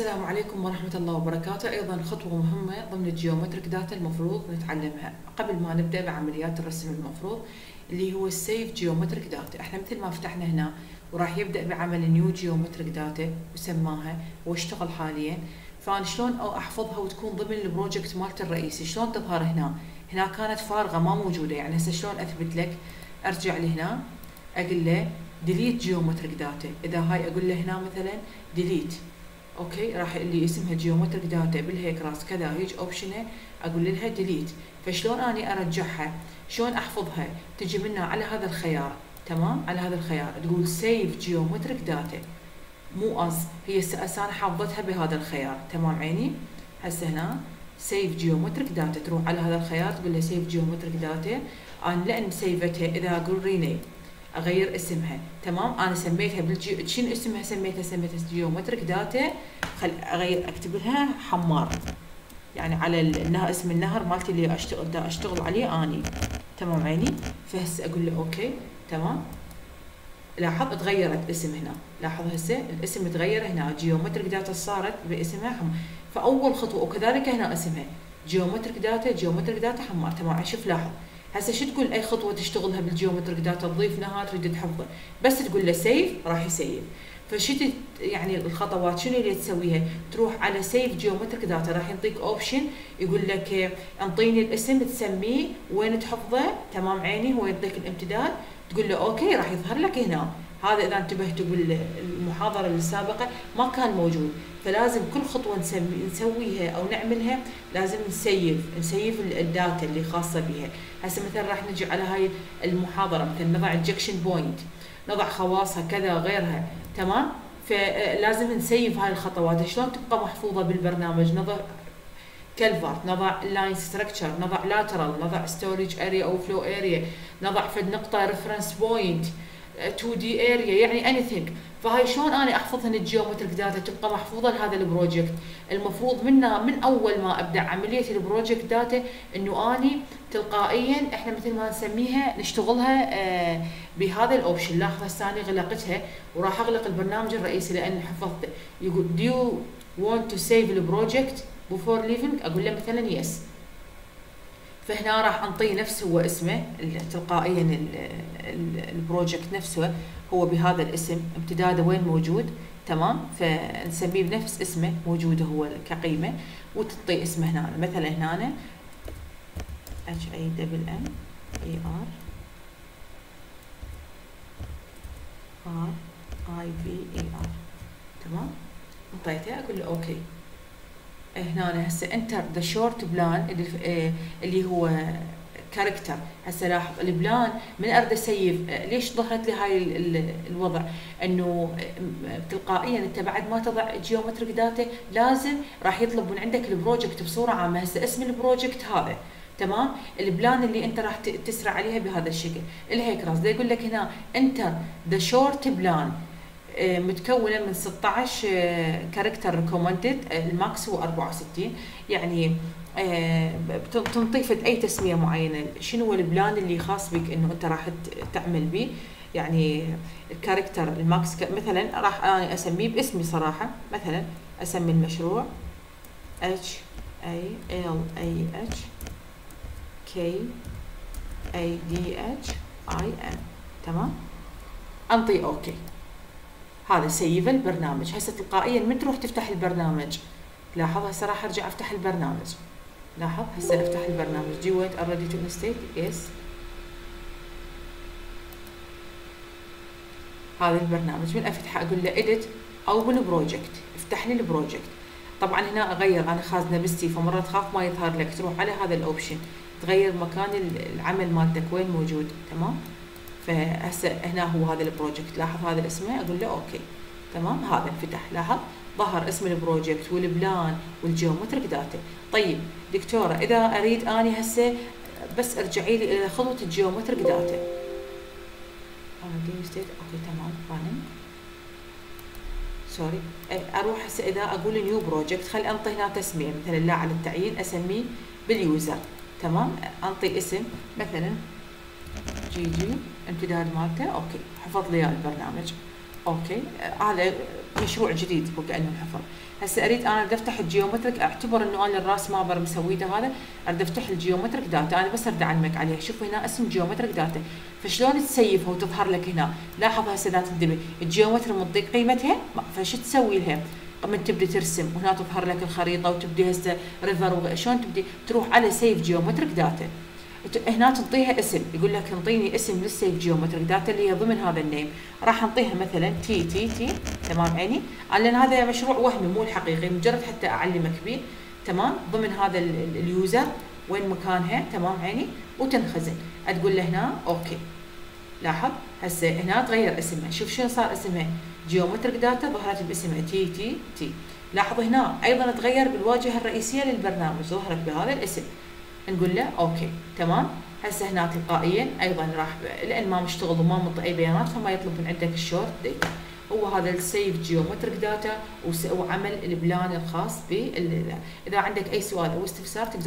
السلام عليكم ورحمة الله وبركاته. أيضا خطوة مهمة ضمن ال geometric data المفروض نتعلمها. قبل ما نبدأ بعمليات الرسم المفروض اللي هو ال save geometric data إحنا مثل ما فتحنا هنا وراح يبدأ بعمل new geometric data وسماها واشتغل حاليا. فأنا شلون أو أحفظها وتكون ضمن ال project مالت الرئيسي شلون تظهر هنا؟ هنا كانت فارغة ما موجودة. يعني هسه شلون أثبت لك؟ أرجع لهنا أقول له delete geometric data إذا هاي أقول له هنا مثلا delete okay راح اللي اسمها geometric data بال HEC-RAS كذا هيج option ه أقول لها delete فشلون أني أرجعها؟ شلون أحفظها؟ تجي منها على هذا الخيار تمام؟ على هذا الخيار. تقول save geometric data مو as هي أنا حافظتها بهذا الخيار. تمام عيني؟ هسه هنا save geometric data تروح على هذا الخيار تقول له save geometric data أنا لأن سيفتها إذا أقول rename أغير اسمها. تمام؟ أنا سميتها بال G. شنو اسمها سميتها؟ سميتها geometric data خل أغير أكتب لها حمار. يعني على النهر اسم النهر مالتي اللي اشتغل دا أشتغل عليه أني. تمام عيني؟ فهسه أقول له okay. تمام؟ لاحظ تغيرت اسم هنا. لاحظ هسه الاسم تغير هنا. geometric data صارت باسمها حمار فأول خطوة وكذلك هنا اسمها. geometric data geometric data حمار. تمام؟ شوف لاحظ. هسه شو تقول أي خطوة تشتغلها بال geometric data تضيف نهار تريد تحفظه بس تقول له save راح يسيف فشو يعني الخطوات شنو اللي تسويها؟ تروح على save geometric data راح يعطيك option يقول لك انطيني الاسم تسميه وين تحفظه؟ تمام عيني هو يعطيك الامتداد. تقول له okay راح يظهر لك هنا. هذا إذا انتبهتوا بالمحاضرة السابقة ما كان موجود فلازم كل خطوة نسوي نسويها أو نعملها لازم نسيف نسيف ال data اللي خاصة بها هسه مثلا راح نجي على هاي المحاضرة مثلا نضع ال junction point نضع خواصها كذا غيرها تمام؟ فلازم نسيف هاي الخطوات. شلون تبقى محفوظة بالبرنامج؟ نضع culvert نضع inline structure نضع lateral نضع storage area أو flow area نضع فد نقطة reference point 2 D area يعني anything فهاي شلون أنا احفظها ال geometric data تبقى محفوظة لهذا ال project. المفروض منا من أول ما أبدأ عملية ال project data إنه أني تلقائيا إحنا مثل ما نسميها نشتغلها آه بهذا ال option لاحظ هسه أنا غلقتها وراح أغلق البرنامج الرئيسي لأن حفظته يقول do you want to save the project leaving أقول له مثلا yes فهنا راح أنطيه نفس هو اسمه تلقائيا ال project نفسه هو بهذا الاسم. امتداده وين موجود؟ تمام. فنسميه بنفس اسمه موجود هو كقيمة وتعطي اسمه هنا. مثلا هنا H A double M A R R I V E R تمام. أنطيته أقول له okay. هنا هسه enter the short plan اللي هو character هسه لاحظ ال plan من اريد اسيف ليش ظهرت لي هاي الوضع؟ إنه تلقائيا أنت بعد ما تضع geometric data لازم راح يطلب من عندك ال project بصورة عامة. هسه اسم ال project هذا تمام؟ ال plan اللي أنت راح تسرع عليها بهذا الشكل. ال HEC-RAS. يقول لك هنا enter the short plan متكونة من 16 character recommended ال max هو 64 يعني تنطي أي تسمية معينة. شنو هو ال plan اللي خاص بك إنه أنت راح تعمل به يعني ال character ال max مثلا راح أنا أسميه باسمي صراحة. مثلا أسمي المشروع H A L A H K A D H اي ام تمام؟ انطي أوكي. هذا سيف البرنامج هسه تلقائيا من تروح تفتح البرنامج؟ لاحظ هسه راح أرجع أفتح البرنامج. لاحظ هسه أفتح البرنامج. دي ويت ار ريدي تو انستيت يس هذا البرنامج. من افتحه أقول له اديت أو بروجكت افتح لي البروجكت طبعا هنا أغير. أنا خازنة بستي فمرات تخاف ما يظهر لك. تروح على هذا الاوبشن تغير مكان العمل مالتك. وين موجود؟ تمام؟ فهسه هنا هو هذا ال project لاحظ هذا اسمه أقول له okay تمام؟ هذا انفتح لاحظ؟ ظهر اسم ال project وال plan وال geometric data طيب دكتورة إذا أريد أني هسه بس أرجعي لي إلى خطوة ال geometric data okay تمام running sorry أروح هسه إذا أقول new project خل أنطي هنا تسميه مثلا لا على التعيين أسميه بال user تمام؟ أنطي اسم مثلا G G امتداد مالته okay. حفظ لي البرنامج. okay. هذا مشروع جديد وكانه حفر هسه أريد أنا بدي أفتح ال geometric. أعتبر إنه أنا ال RAS Mapper مسويته هذا. أريد أفتح ال geometric data أنا بس أريد أعلمك عليها شوف هنا اسم geometric data فشلون تسيفها وتظهر لك هنا؟ لاحظ هسه اذا تنتبه ال geometry مضيق قيمتها؟ فشو تسوي لها؟ من تبدي ترسم وهنا تظهر لك الخريطة وتبدي هسه river شلون تبدي؟ تروح على save geometric data هنا تنطيها اسم. يقول لك انطيني اسم لل save geometric data اللي هي ضمن هذا ال name راح انطيها مثلا T T T تمام عيني؟ لأن هذا مشروع وهمي مو الحقيقي. مجرد حتى أعلمك به تمام؟ ضمن هذا ال user وين مكانها. تمام عيني؟ وتنخزن. تقول له هنا okay. لاحظ؟ هسه هنا تغير اسمها شوف شنو صار اسمها geometric data ظهرت باسمها T T T لاحظ هنا أيضا تغير بالواجهة الرئيسية للبرنامج. ظهرت بهذا الاسم. نقول له okay تمام هسه هنا تلقائيا أيضا راح لأن ما مشتغل وما منطي أي بيانات فما يطلب من عندك ال short data هو هذا ال save geometric data وعمل ال plan الخاص بال إذا عندك أي سؤال أو استفسار تقدر